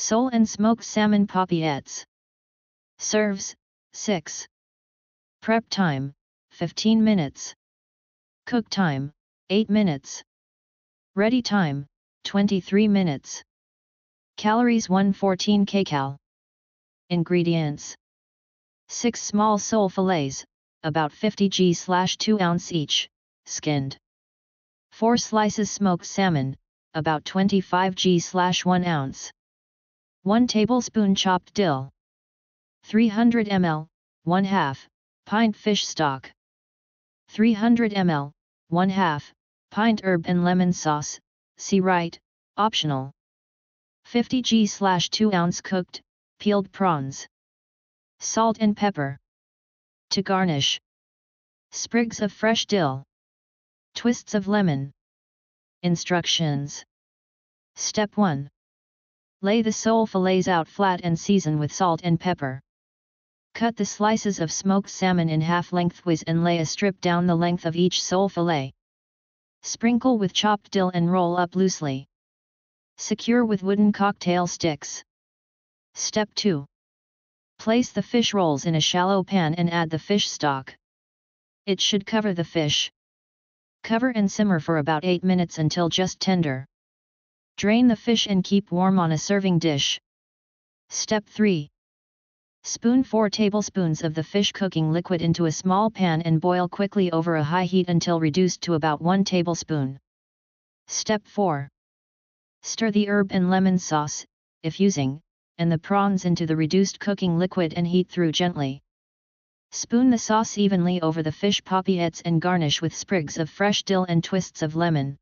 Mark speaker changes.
Speaker 1: Sole and smoked salmon paupiettes. Serves, 6. Prep time, 15 minutes. Cook time, 8 minutes. Ready time, 23 minutes. Calories 114 kcal. Ingredients 6 small sole fillets, about 50 g slash 2 ounce each, skinned. 4 slices smoked salmon, about 25 g slash 1 ounce. 1 tablespoon chopped dill. 300 ml, 1 half, pint fish stock. 300 ml, 1 half, pint herb and lemon sauce, see right, optional. 50 g 2 ounce cooked, peeled prawns. Salt and pepper. To garnish. Sprigs of fresh dill. Twists of lemon. Instructions. Step 1. Lay the sole fillets out flat and season with salt and pepper. Cut the slices of smoked salmon in half lengthwise and lay a strip down the length of each sole fillet. Sprinkle with chopped dill and roll up loosely. Secure with wooden cocktail sticks. Step 2. Place the fish rolls in a shallow pan and add the fish stock. It should cover the fish. Cover and simmer for about 8 minutes until just tender. Drain the fish and keep warm on a serving dish. Step 3. Spoon 4 tablespoons of the fish cooking liquid into a small pan and boil quickly over a high heat until reduced to about 1 tablespoon. Step 4. Stir the herb and lemon sauce, if using, and the prawns into the reduced cooking liquid and heat through gently. Spoon the sauce evenly over the fish paupiettes and garnish with sprigs of fresh dill and twists of lemon.